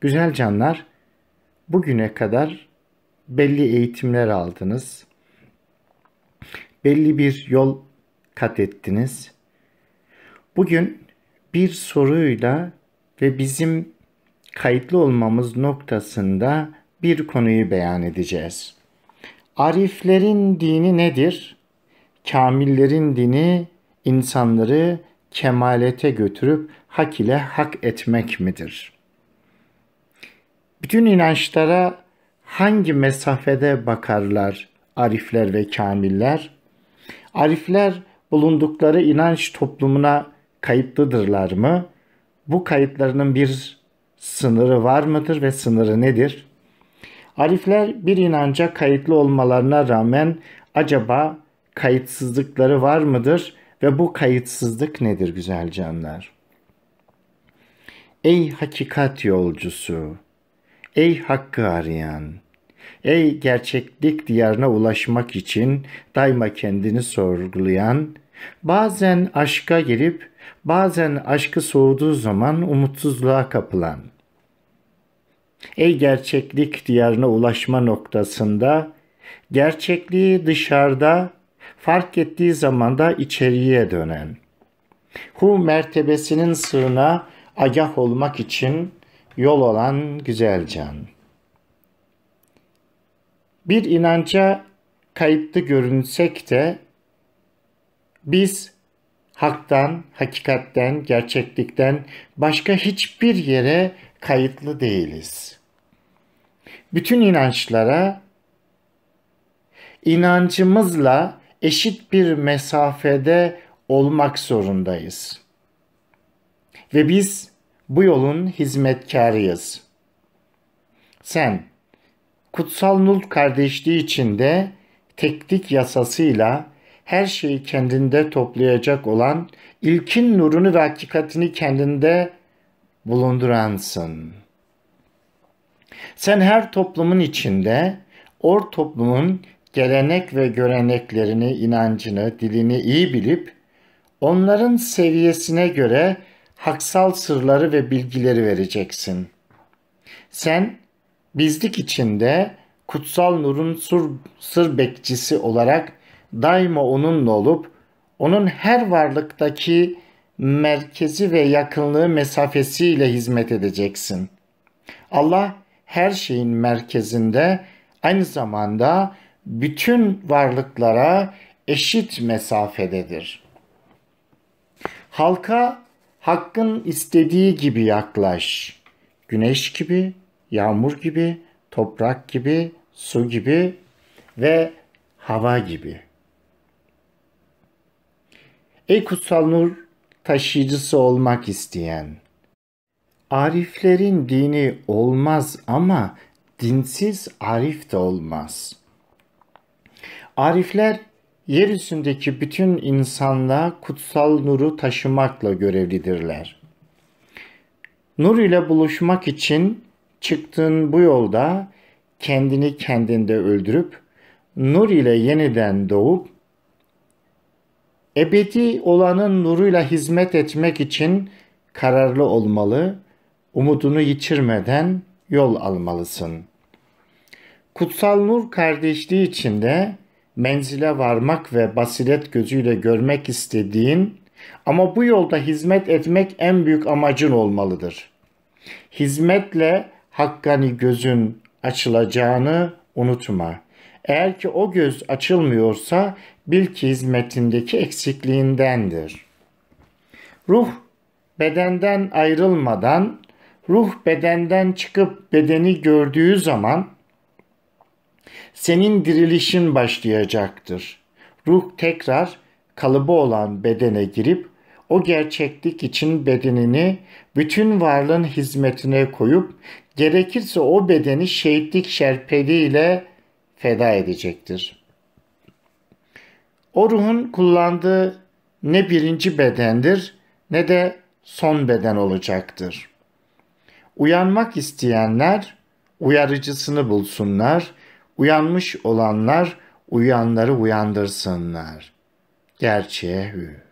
Güzel canlar, bugüne kadar belli eğitimler aldınız. Belli bir yol kat ettiniz. Bugün bir soruyla ve bizim kayıtlı olmamız noktasında bir konuyu beyan edeceğiz. Ariflerin dini nedir? Kamillerin dini insanları kemalete götürüp hak ile hak etmek midir? Bütün inançlara hangi mesafede bakarlar arifler ve kamiller? Arifler bulundukları inanç toplumuna kayıtlıdırlar mı? Bu kayıtlarının bir sınırı var mıdır ve sınırı nedir? Arifler bir inanca kayıtlı olmalarına rağmen acaba kayıtsızlıkları var mıdır ve bu kayıtsızlık nedir güzel canlar? Ey hakikat yolcusu, ey hakkı arayan, ey gerçeklik diyarına ulaşmak için daima kendini sorgulayan, bazen aşka girip bazen aşkı soğuduğu zaman umutsuzluğa kapılan, ey gerçeklik diyarına ulaşma noktasında gerçekliği dışarıda fark ettiği zaman da içeriye dönen, hu mertebesinin sığına agah olmak için yol olan güzel can. Bir inanca kayıtlı görünsek de biz haktan, hakikatten, gerçeklikten başka hiçbir yere kayıtlı değiliz. Bütün inançlara inancımızla eşit bir mesafede olmak zorundayız. Ve biz bu yolun hizmetkarıyız. Sen kutsal nul kardeşliği içinde teknik yasasıyla her şeyi kendinde toplayacak olan ilkin nurunu ve hakikatini kendinde bulunduransın. Sen her toplumun içinde or toplumun gelenek ve göreneklerini, inancını, dilini iyi bilip onların seviyesine göre haksal sırları ve bilgileri vereceksin. Sen bizlik içinde kutsal nurun sır, sır bekçisi olarak daima onunla olup onun her varlıktaki merkezi ve yakınlığı mesafesiyle hizmet edeceksin. Allah her şeyin merkezinde aynı zamanda bütün varlıklara eşit mesafededir. Halka hakkın istediği gibi yaklaş. Güneş gibi, yağmur gibi, toprak gibi, su gibi ve hava gibi. Ey kutsal nur taşıyıcısı olmak isteyen, Ariflerin dini olmaz ama dinsiz arif de olmaz. Arifler yeryüzündeki bütün insanlığa kutsal nuru taşımakla görevlidirler. Nur ile buluşmak için çıktığın bu yolda kendini kendinde öldürüp nur ile yeniden doğup ebedi olanın nuruyla hizmet etmek için kararlı olmalı, umudunu yitirmeden yol almalısın. Kutsal nur kardeşliği içinde menzile varmak ve basiret gözüyle görmek istediğin ama bu yolda hizmet etmek en büyük amacın olmalıdır. Hizmetle hakkani gözün açılacağını unutma. Eğer ki o göz açılmıyorsa bil ki hizmetindeki eksikliğindendir. Ruh bedenden ayrılmadan ruh bedenden çıkıp bedeni gördüğü zaman senin dirilişin başlayacaktır. Ruh tekrar kalıbı olan bedene girip o gerçeklik için bedenini bütün varlığın hizmetine koyup gerekirse o bedeni şehitlik şerpeliyle feda edecektir. O ruhun kullandığı ne birinci bedendir ne de son beden olacaktır. Uyanmak isteyenler uyarıcısını bulsunlar, uyanmış olanlar uyanları uyandırsınlar. Gerçeğe hü.